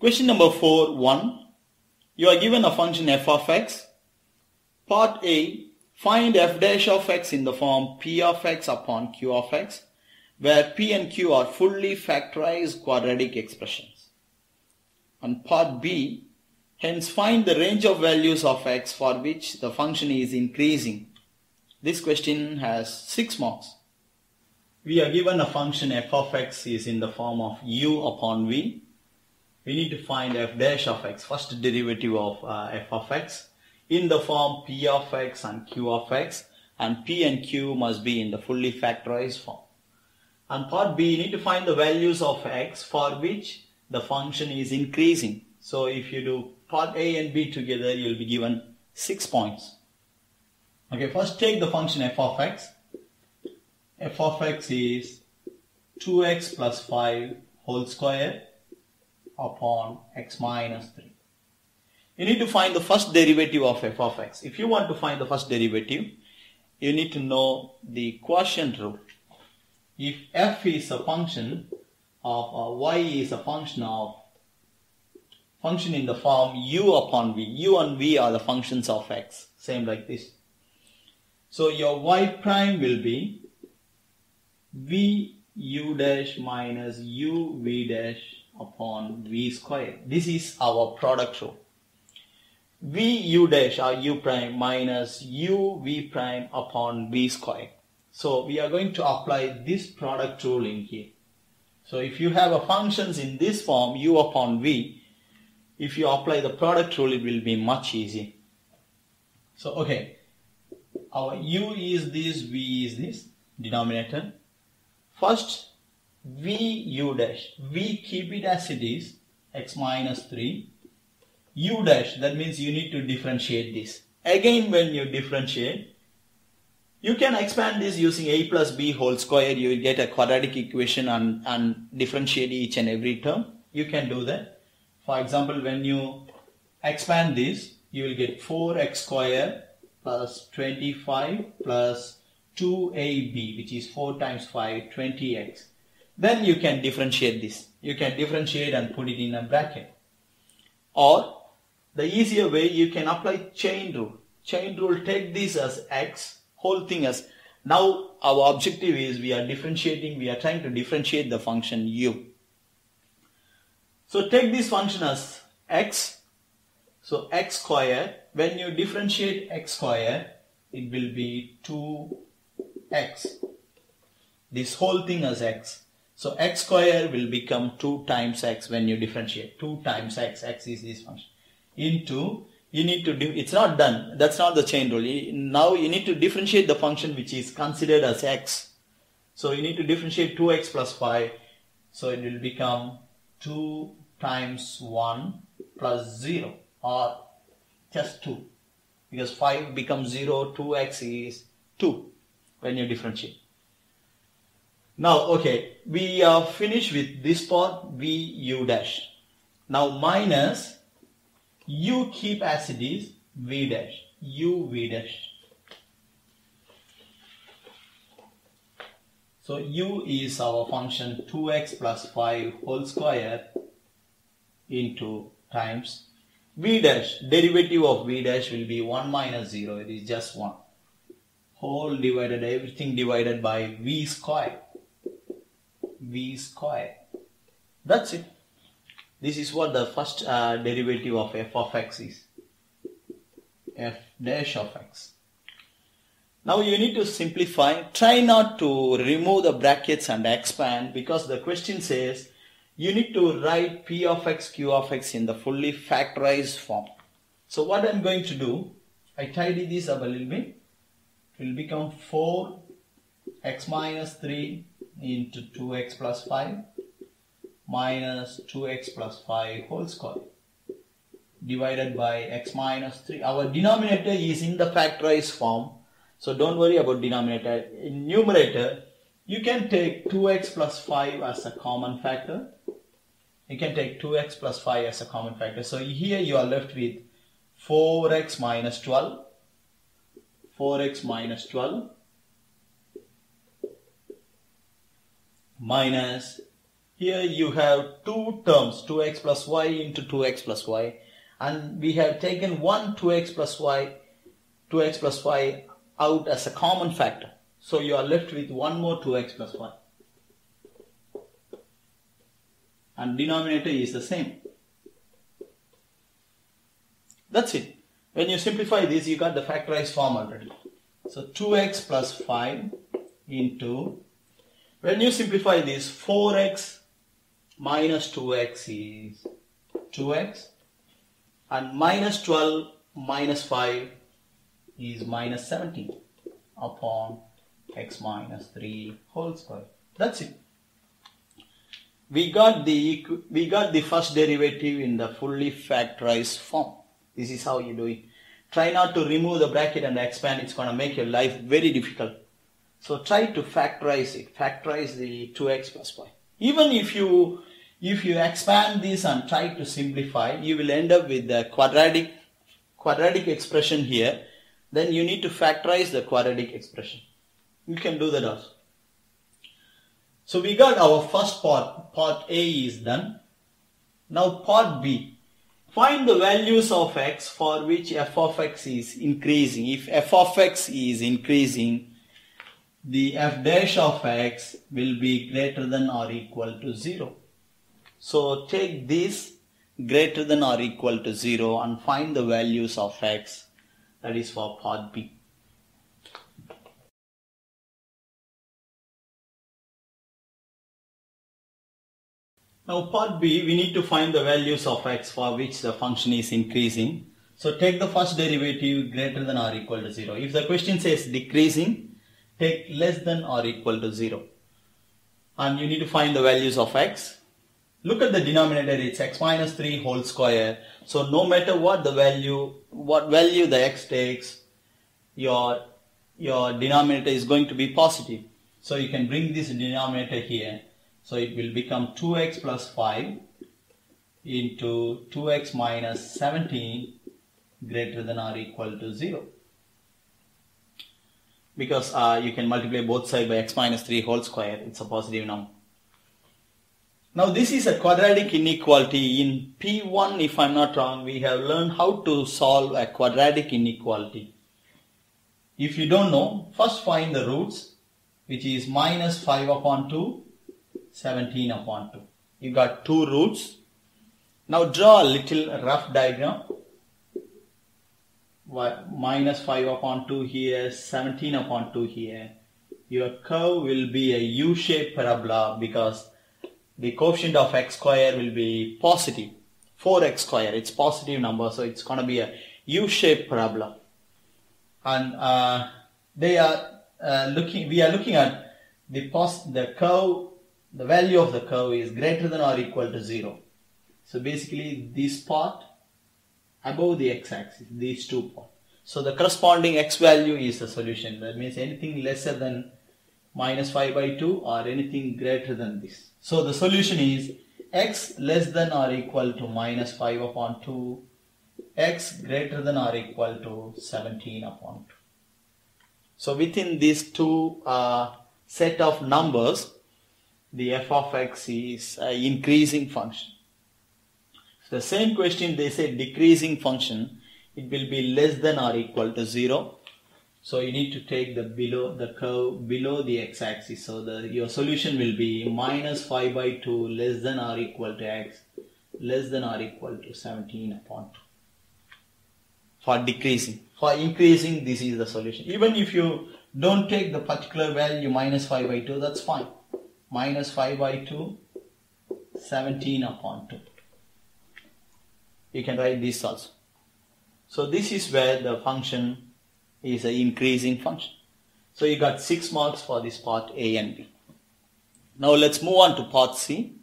Question number 4, 1. You are given a function f of x. Part A. Find f dash of x in the form p of x upon q of x, where p and q are fully factorized quadratic expressions. And part B. Hence find the range of values of x for which the function is increasing. This question has 6 marks. We are given a function f of x is in the form of u upon v. We need to find f dash of x, first derivative of uh, f of x in the form p of x and q of x and p and q must be in the fully factorized form. And part B, you need to find the values of x for which the function is increasing. So if you do part A and B together, you'll be given 6 points. Okay, first take the function f of x. f of x is 2x plus 5 whole square upon x minus 3. You need to find the first derivative of f of x. If you want to find the first derivative, you need to know the quotient rule. If f is a function of uh, y is a function of function in the form u upon v. u and v are the functions of x. Same like this. So your y prime will be v u dash minus u v dash upon v square. This is our product rule. v u dash or u prime minus u v prime upon v square. So we are going to apply this product rule in here. So if you have a functions in this form u upon v, if you apply the product rule it will be much easy. So okay, our u is this, v is this denominator. First v u dash, v keep it as it is, x minus 3. u dash, that means you need to differentiate this. Again when you differentiate, you can expand this using a plus b whole square. You will get a quadratic equation and, and differentiate each and every term. You can do that. For example, when you expand this, you will get 4x square plus 25 plus 2ab, which is 4 times 5, 20x. Then you can differentiate this. You can differentiate and put it in a bracket. Or the easier way, you can apply chain rule. Chain rule, take this as x whole thing as now our objective is we are differentiating, we are trying to differentiate the function u. So take this function as x. So x square, when you differentiate x square, it will be 2x. This whole thing as x. So x square will become 2 times x when you differentiate. 2 times x, x is this function. Into you need to, do. it's not done. That's not the chain rule. Now you need to differentiate the function which is considered as x. So you need to differentiate 2x plus 5. So it will become 2 times 1 plus 0 or just 2. Because 5 becomes 0, 2x is 2 when you differentiate. Now, okay, we are finished with this part, v u dash. Now minus u keep as it is v dash. U v dash. So u is our function 2x plus 5 whole square into times v dash. Derivative of v dash will be 1 minus 0 it is just 1 whole divided everything divided by v square v square that's it this is what the first uh, derivative of f of x is. f dash of x. Now you need to simplify. Try not to remove the brackets and expand because the question says you need to write p of x, q of x in the fully factorized form. So what I'm going to do, I tidy this up a little bit. It will become 4 x minus 3 into 2x plus 5 minus 2x plus 5 whole square divided by x minus 3. Our denominator is in the factorized form. So don't worry about denominator. In numerator, you can take 2x plus 5 as a common factor. You can take 2x plus 5 as a common factor. So here you are left with 4x minus 12. 4x minus 12 minus here you have two terms 2x plus y into 2x plus y. And we have taken one 2x plus y 2x plus y out as a common factor. So you are left with one more 2x plus y. And denominator is the same. That's it. When you simplify this you got the factorized form already. So 2x plus 5 into when you simplify this 4x minus 2x is 2x and minus 12 minus 5 is minus 17 upon x minus 3 whole square. That's it. We got the we got the first derivative in the fully factorized form. This is how you do it. Try not to remove the bracket and expand. It's going to make your life very difficult. So try to factorize it. Factorize the 2x plus y. Even if you if you expand this and try to simplify, you will end up with the quadratic quadratic expression here. Then you need to factorize the quadratic expression. You can do that also. So we got our first part. Part A is done. Now part B. Find the values of x for which f of x is increasing. If f of x is increasing, the f dash of x will be greater than or equal to 0. So take this greater than or equal to 0 and find the values of x that is for part B. Now part B we need to find the values of x for which the function is increasing. So take the first derivative greater than or equal to 0. If the question says decreasing take less than or equal to 0 and you need to find the values of x. Look at the denominator it's x minus 3 whole square. So no matter what the value what value the x takes your your denominator is going to be positive. So you can bring this denominator here. So it will become 2x plus 5 into 2x minus 17 greater than or equal to 0 because uh, you can multiply both sides by x minus 3 whole square. It's a positive number. Now this is a quadratic inequality. In P1, if I'm not wrong, we have learned how to solve a quadratic inequality. If you don't know, first find the roots, which is minus 5 upon 2, 17 upon 2. You got two roots. Now draw a little rough diagram minus 5 upon 2 here, 17 upon 2 here. Your curve will be a U-shaped parabola because the coefficient of x square will be positive. 4x square, it's positive number, so it's going to be a U-shaped parabola. And uh, they are uh, looking, we are looking at the, pos the curve, the value of the curve is greater than or equal to 0. So basically this part above the x-axis, these two points. So the corresponding x value is the solution. That means anything lesser than minus 5 by 2 or anything greater than this. So the solution is x less than or equal to minus 5 upon 2, x greater than or equal to 17 upon 2. So within these two uh, set of numbers, the f of x is an increasing function. The same question they say decreasing function, it will be less than or equal to 0. So you need to take the below the curve below the x-axis. So the your solution will be minus 5 by 2 less than or equal to x less than or equal to 17 upon 2. For decreasing. For increasing this is the solution. Even if you don't take the particular value minus 5 by 2 that's fine. Minus 5 by 2 17 upon 2 you can write this also. So this is where the function is an increasing function. So you got 6 marks for this part A and B. Now let's move on to part C.